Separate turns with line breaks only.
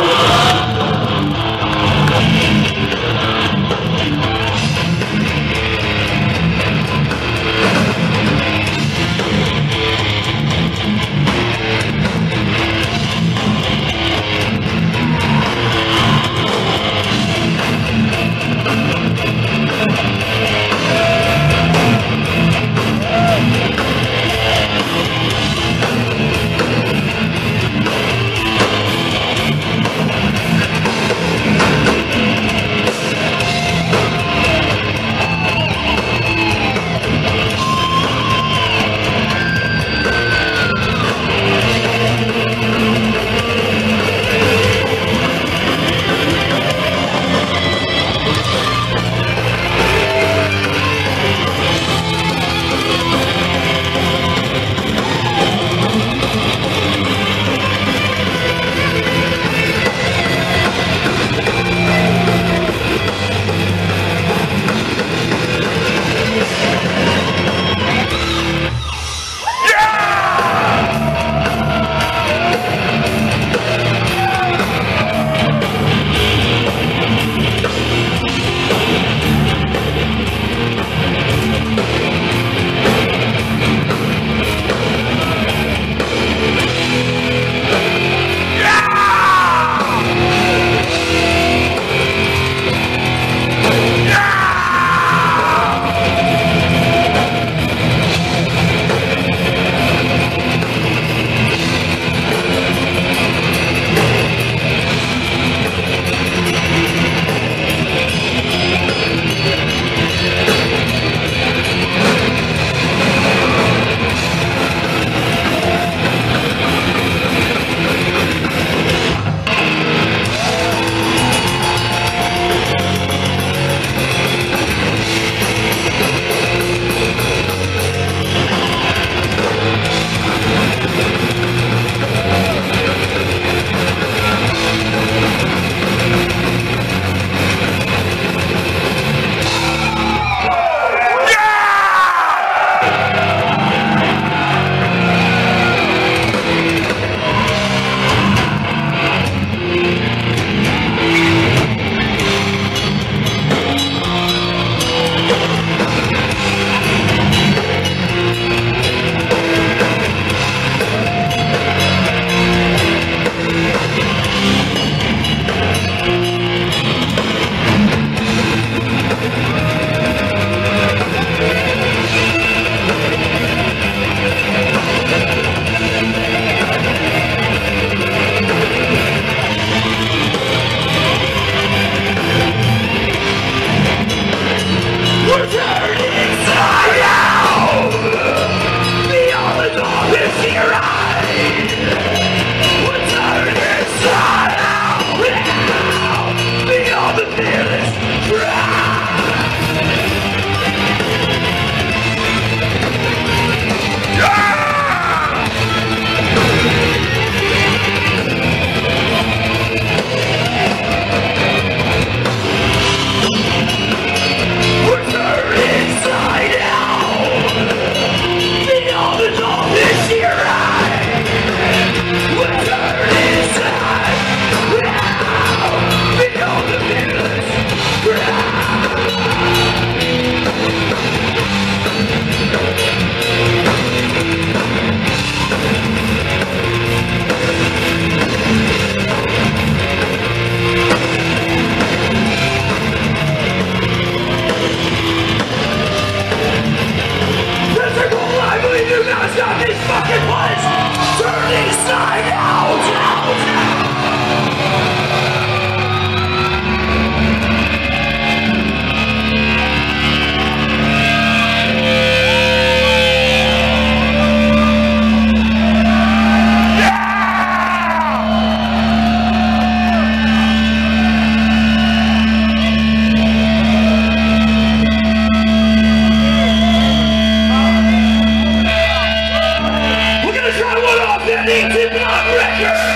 Oh, need to be on record.